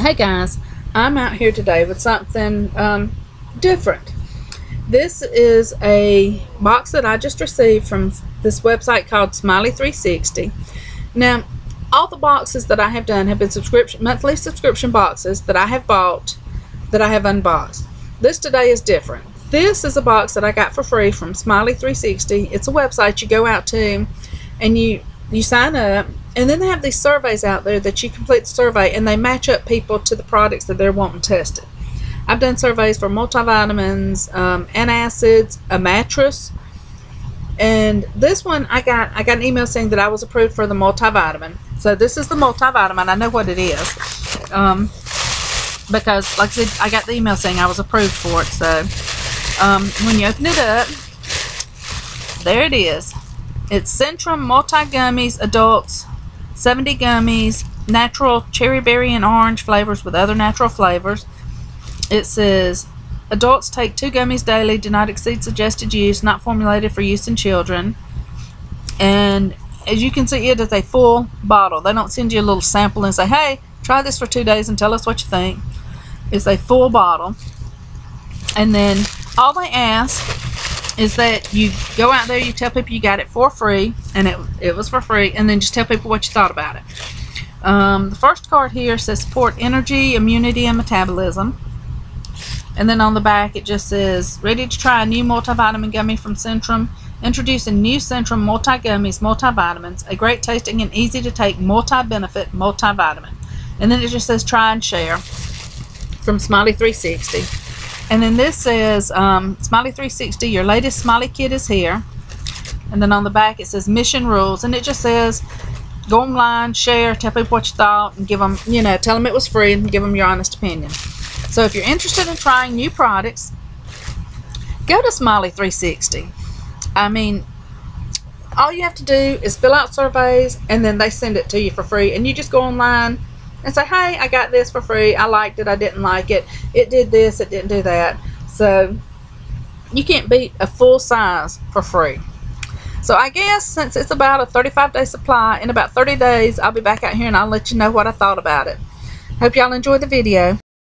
Hey guys, I'm out here today with something um, different. This is a box that I just received from this website called Smiley360. Now, all the boxes that I have done have been subscription monthly subscription boxes that I have bought that I have unboxed. This today is different. This is a box that I got for free from Smiley360. It's a website you go out to and you you sign up and then they have these surveys out there that you complete the survey and they match up people to the products that they're wanting tested. I've done surveys for multivitamins, um, antacids, a mattress, and this one I got I got an email saying that I was approved for the multivitamin. So this is the multivitamin. I know what it is. Um, because like I said, I got the email saying I was approved for it. So um, when you open it up, there it is. It's Centrum Multi Gummies Adults 70 gummies, natural cherry berry and orange flavors with other natural flavors. It says adults take two gummies daily, do not exceed suggested use, not formulated for use in children. And as you can see, it is a full bottle. They don't send you a little sample and say, hey, try this for two days and tell us what you think. It's a full bottle. And then all they ask is that you go out there, you tell people you got it for free, and it, it was for free, and then just tell people what you thought about it. Um, the first card here says support energy, immunity, and metabolism. And then on the back it just says, ready to try a new multivitamin gummy from Centrum. Introducing new Centrum Multi Gummies Multivitamins, a great tasting and easy to take multi-benefit multivitamin. And then it just says try and share from Smiley 360. And then this says, um, Smiley 360, your latest Smiley kit is here. And then on the back it says mission rules. And it just says, go online, share, tell people what you thought, and give them, you know, tell them it was free and give them your honest opinion. So if you're interested in trying new products, go to Smiley 360. I mean, all you have to do is fill out surveys and then they send it to you for free. And you just go online and say, hey, I got this for free. I liked it. I didn't like it. It did this. It didn't do that. So you can't beat a full size for free. So I guess since it's about a 35 day supply, in about 30 days, I'll be back out here and I'll let you know what I thought about it. Hope y'all enjoy the video.